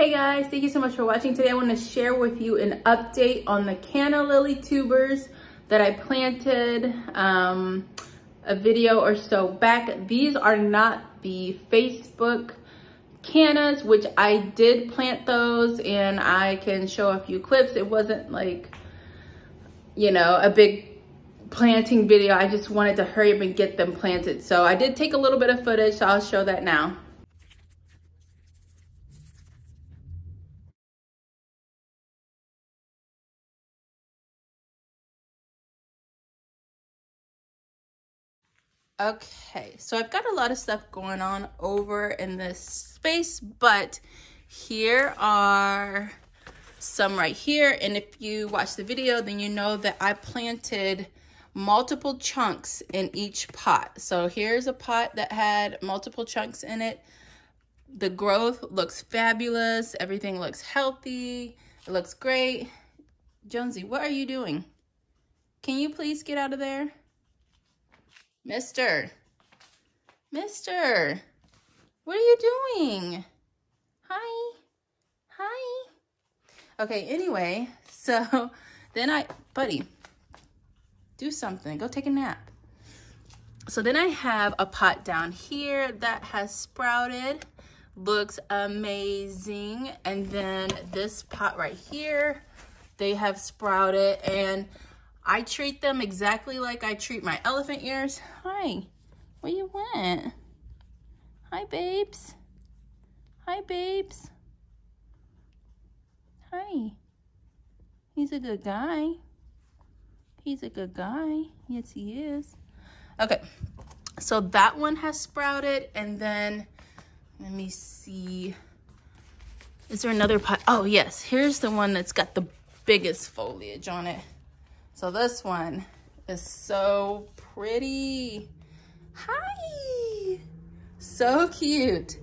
Hey guys, thank you so much for watching. Today I want to share with you an update on the canna lily tubers that I planted um, a video or so back. These are not the Facebook cannas, which I did plant those and I can show a few clips. It wasn't like, you know, a big planting video. I just wanted to hurry up and get them planted. So I did take a little bit of footage, so I'll show that now. Okay, so I've got a lot of stuff going on over in this space, but here are some right here. And if you watch the video, then you know that I planted multiple chunks in each pot. So here's a pot that had multiple chunks in it. The growth looks fabulous. Everything looks healthy. It looks great. Jonesy, what are you doing? Can you please get out of there? Mister. Mister. What are you doing? Hi. Hi. Okay, anyway, so then I, buddy, do something. Go take a nap. So then I have a pot down here that has sprouted. Looks amazing. And then this pot right here, they have sprouted. And I treat them exactly like I treat my elephant ears. Hi, where you went? Hi, babes. Hi, babes. Hi. He's a good guy. He's a good guy. Yes, he is. Okay, so that one has sprouted. And then, let me see. Is there another pot? Oh, yes. Here's the one that's got the biggest foliage on it. So this one is so pretty. Hi, so cute.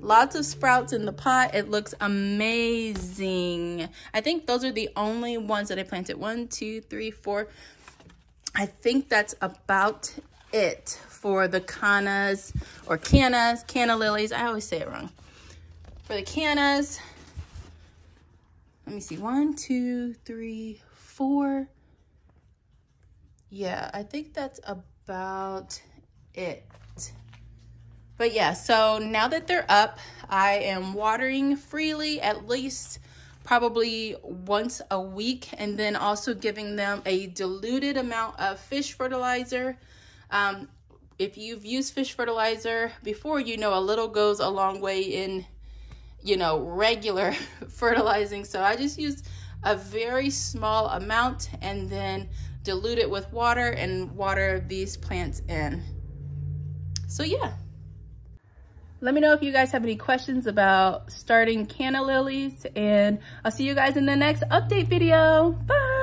Lots of sprouts in the pot. It looks amazing. I think those are the only ones that I planted. One, two, three, four. I think that's about it for the cannas or cannas, canna lilies. I always say it wrong. For the cannas, let me see. One, two, three, four, yeah, I think that's about it. But yeah, so now that they're up, I am watering freely at least probably once a week and then also giving them a diluted amount of fish fertilizer. Um, if you've used fish fertilizer before, you know a little goes a long way in, you know, regular fertilizing. So I just use a very small amount and then dilute it with water and water these plants in. So yeah. Let me know if you guys have any questions about starting canna lilies and I'll see you guys in the next update video. Bye.